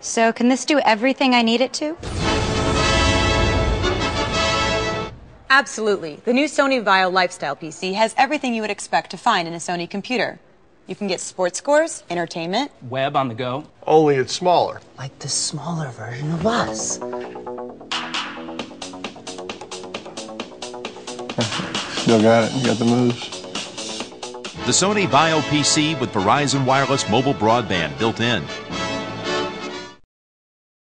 So, can this do everything I need it to? Absolutely. The new Sony Vaio Lifestyle PC has everything you would expect to find in a Sony computer. You can get sports scores, entertainment, Web on the go. Only it's smaller. Like the smaller version of us. Still got it. You got the moves. The Sony Vaio PC with Verizon Wireless mobile broadband built in.